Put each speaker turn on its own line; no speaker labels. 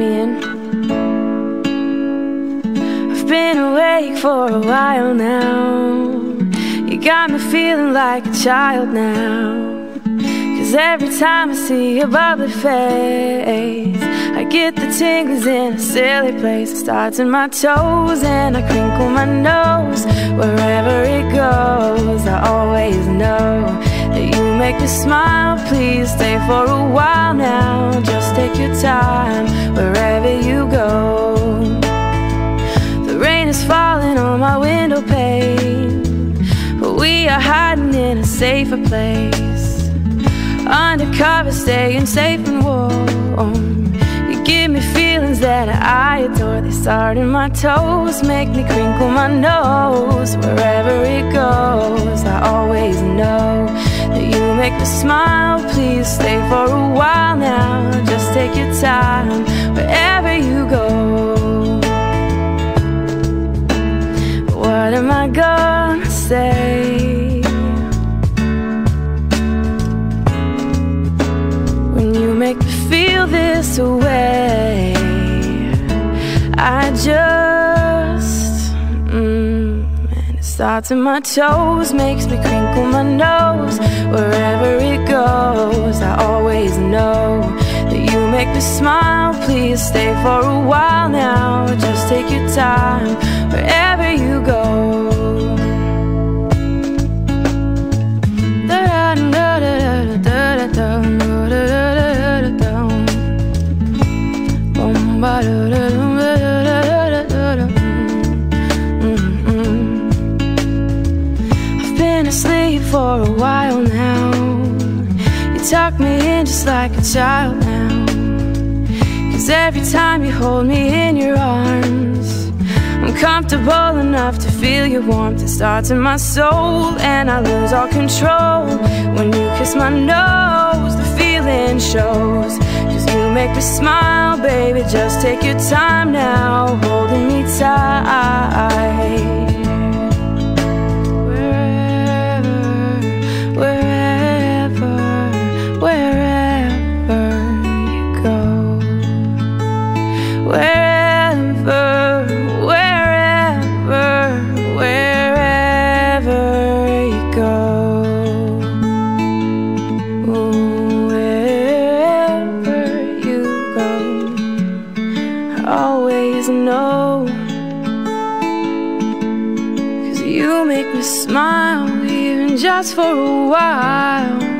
me in. I've been awake for a while now. You got me feeling like a child now. Cause every time I see your bubbly face, I get the tingles in a silly place. It starts in my toes and I crinkle my nose. Wherever it goes, I always know that you make me smile. Please stay for a while now. Is falling on my window pane, but we are hiding in a safer place. Undercover, staying safe and warm. You give me feelings that I adore. They start in my toes, make me crinkle my nose. Wherever it goes, I always know that you make me smile. Please stay for a while now. Just take your time wherever you go. I gonna say? When you make me feel this way, I just, mm, and it starts in my toes, makes me crinkle my nose. Wherever it goes, I always know that you make me smile. Please stay for a while now. Just take your time wherever I've been asleep for a while now. You tuck me in just like a child now. Cause every time you hold me in your arms, I'm comfortable enough to feel your warmth. It starts in my soul, and I lose all control. When you kiss my nose, the feeling shows. Make me smile, baby. Just take your time now, holding me tight. Always know. Cause you make me smile, even just for a while.